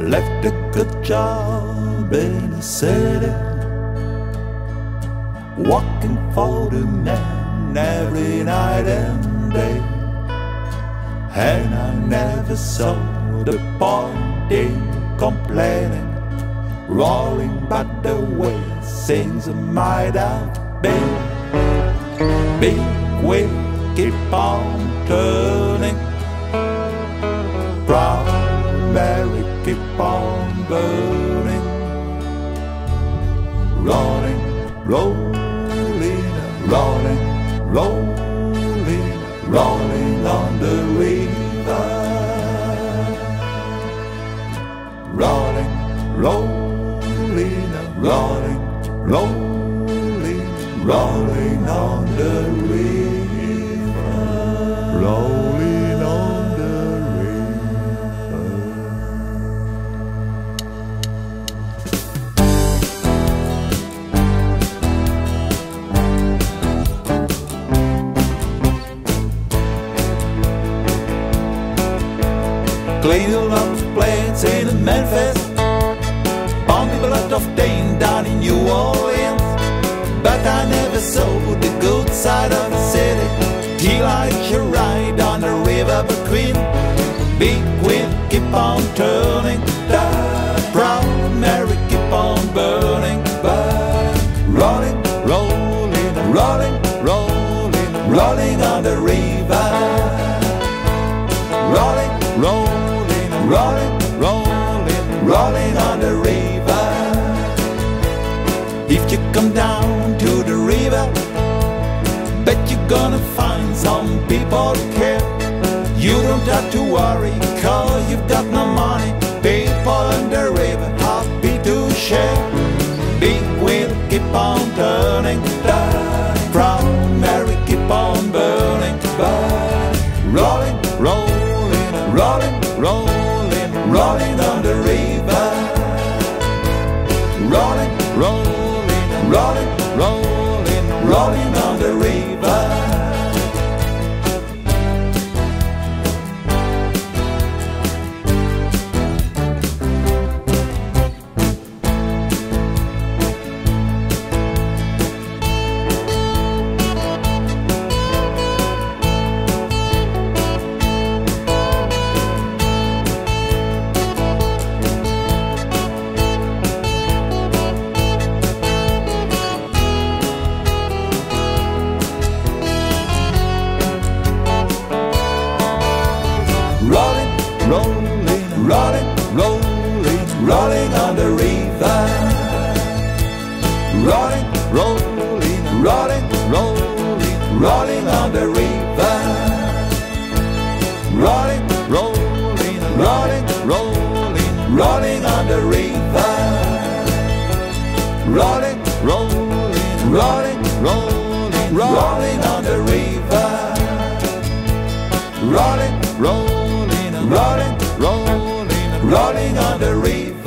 Left a good job in the city. Walking for the man every night and day. And I never saw the point in complaining. Rolling but the way things might have been. Big wheel keep on turning. Keep on burning. Rolling, rolling, rolling, rolling, rolling on the river. Rolling, rolling, rolling, rolling, rolling on the river. Lot of planes in Memphis. Bombing a lot of Dane down in New Orleans. But I never saw the good side of the city. Till I could ride on the river between. Big wheel keep on turning. The Mary keep on burning. But rolling, rolling, rolling, rolling, rolling on the river rolling, rolling, rolling, on the river. If you come down to the river, bet you're gonna find some people care. You don't have to worry, cause you've got no money. People on the river happy to share. Rolling, rolling, rolling, rolling, on the river. Rolling, rolling, rolling, rolling, rolling on the river. Rolling, rolling, rolling, rolling, rolling on the river. Rolling, rolling, rolling, rolling, rolling on the river rolling, rolling, rolling, rolling, rolling on the river.